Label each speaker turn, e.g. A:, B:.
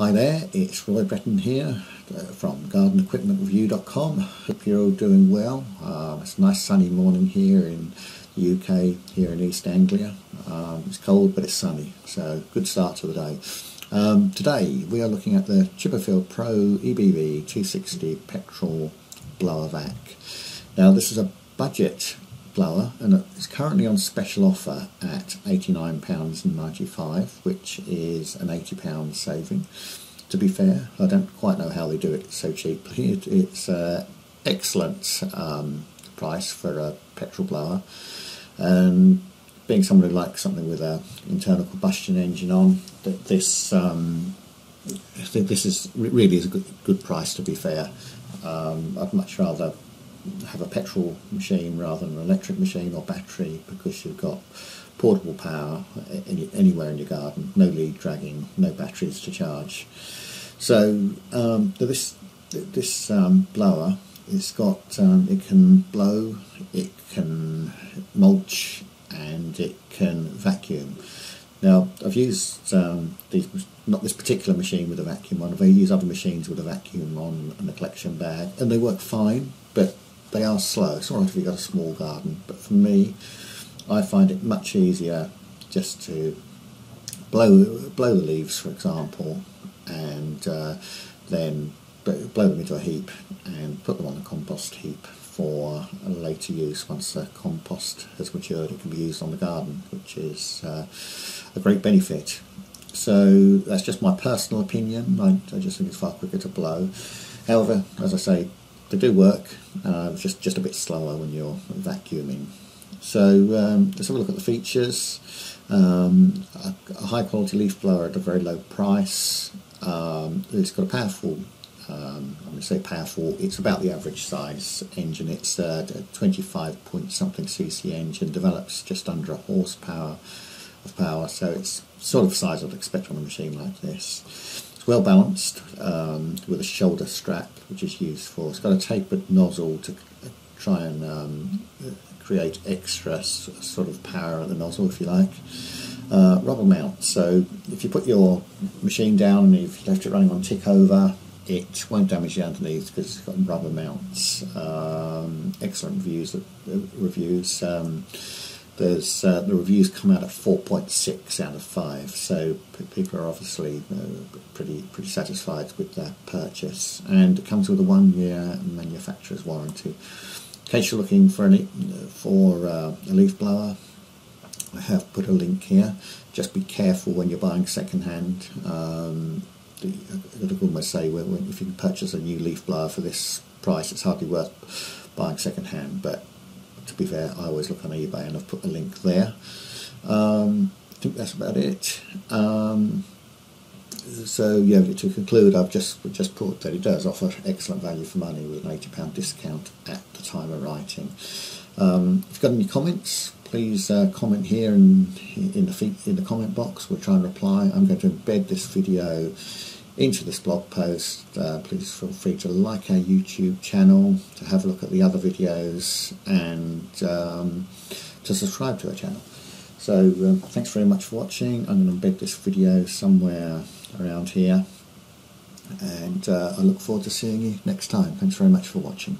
A: Hi there, it's Roy Breton here uh, from gardenequipmentreview.com. Hope you're all doing well. Uh, it's a nice sunny morning here in the UK, here in East Anglia. Um, it's cold but it's sunny, so good start to the day. Um, today we are looking at the Chipperfield Pro EBV 260 petrol blower vac. Now this is a budget blower and it's currently on special offer at £89.95 which is an £80 saving. To be fair, I don't quite know how they do it so cheaply. It, it's an excellent um, price for a petrol blower and being someone who likes something with an internal combustion engine on, this um, this is really is a good, good price to be fair. Um, I'd much rather have a petrol machine rather than an electric machine or battery because you've got portable power any, anywhere in your garden, no lead dragging, no batteries to charge. So um, this this um, blower, it's got um, it can blow, it can mulch, and it can vacuum. Now I've used um, these, not this particular machine with a vacuum on. I've used other machines with a vacuum on and a collection bag, and they work fine. But they are slow. It's alright if you've got a small garden, but for me, I find it much easier just to blow blow the leaves, for example, and uh, then blow them into a heap and put them on a compost heap for later use once the compost has matured. It can be used on the garden, which is uh, a great benefit. So that's just my personal opinion. I, I just think it's far quicker to blow. However, as I say, they do work, uh, just just a bit slower when you're vacuuming. So um, let's have a look at the features. Um, a, a, high quality leaf blower at a very low price. Um, it's got a powerful, um, I'm going to say powerful, it's about the average size engine. It's a 25 point something cc engine, develops just under a horsepower of power, so it's sort of size I'd expect on a machine like this. It's well balanced um, with a shoulder strap, which is useful. It's got a tapered nozzle to try and um, create extra sort of power at the nozzle, if you like. Uh, rubber mount, so if you put your machine down and you've left it running on tick over, it won't damage the underneath because it's got rubber mounts. Um, excellent reviews. Uh, reviews. Um, there's uh, the reviews come out at 4.6 out of 5 so people are obviously uh, pretty pretty satisfied with their purchase. And it comes with a one year manufacturer's warranty. In case you're looking for any for uh, a leaf blower I have put a link here. Just be careful when you're buying second hand um, I could almost say well, if you can purchase a new leaf blower for this price it's hardly worth buying second hand but to be fair, I always look on eBay and I've put a link there. Um, I think that's about it. Um, so yeah, to conclude, I've just just put that it does offer excellent value for money with an eighty pound discount at the time of writing. Um, if you've got any comments, please uh, comment here in in the in the comment box. We'll try and reply. I'm going to embed this video into this blog post. Uh, please feel free to like our YouTube channel, to have a look at the other videos, and um, to subscribe to our channel. So uh, thanks very much for watching. I'm going to embed this video somewhere around here, and uh, I look forward to seeing you next time. Thanks very much for watching.